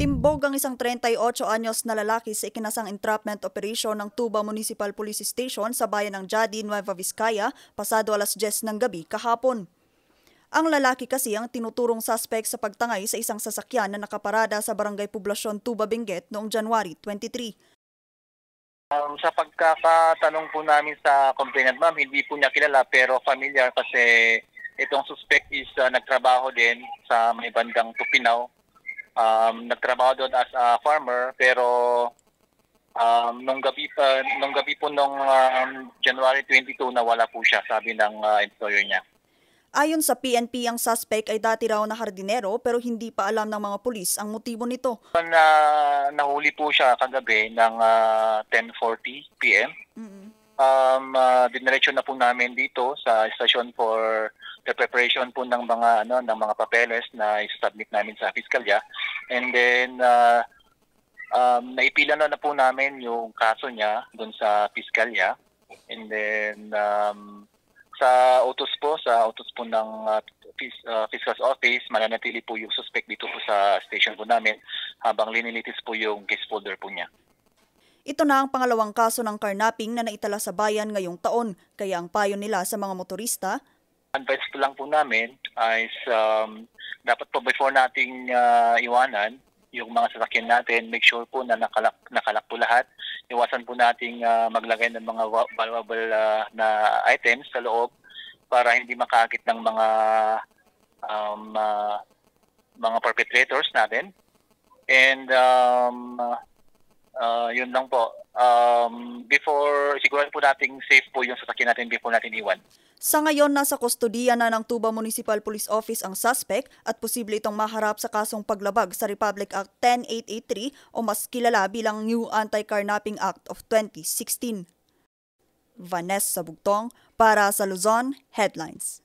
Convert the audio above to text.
Timbog ang isang 38 anyos na lalaki sa ikinasang entrapment operation ng Tuba Municipal Police Station sa bayan ng Jadi, Nueva Vizcaya, pasado alas 10 ng gabi kahapon. Ang lalaki kasi ang tinuturong suspect sa pagtangay sa isang sasakyan na nakaparada sa barangay Poblasyon Tuba Benguet noong January 23. Um, sa pagkakatanong po namin sa complainant ma'am, hindi po niya kilala pero familiar kasi itong suspect is uh, nagtrabaho din sa may bandang Tupinaw. Um, nagtrabaho doon as a farmer pero um, nung gabi pa nung gabi po nung um, January 22 nawala po siya sabi ng uh, employer niya. Ayon sa PNP, ang suspect ay dati raw na hardinero pero hindi pa alam ng mga pulis ang motibo nito. Na nahuli po siya kagabi ng uh, 10:40 PM. Mm-hmm. Um uh, diniretso na po namin dito sa station for the preparation po ng mga ano ng mga papeles na i-submit namin sa piskalya. And then uh, um, naipila na, na po namin yung kaso niya doon sa piskalya. And then um, sa utos po, sa utos po ng uh, uh, Fiscal's Office, mananatili po yung suspect dito po sa station po namin habang linilitis po yung case folder po niya. Ito na ang pangalawang kaso ng carnapping na naitala sa bayan ngayong taon, kaya ang payo nila sa mga motorista, Advice po lang po namin is um, dapat po before nating uh, iwanan yung mga sasakyan natin, make sure po na nakalak, nakalak po lahat. Iwasan po nating uh, maglagay ng mga valuable uh, na items sa loob para hindi makakit ng mga um, uh, mga perpetrators natin. And um, uh, yun lang po. Um, before, sigurado po nating safe po yung sasakyan natin before natin iwan. Sa ngayon, nasa kustodiya na ng Tuba Municipal Police Office ang suspect at posible itong maharap sa kasong paglabag sa Republic Act 10883 o mas kilala bilang New Anti-Carnapping Act of 2016. Vanessa Bugtong para sa Luzon Headlines.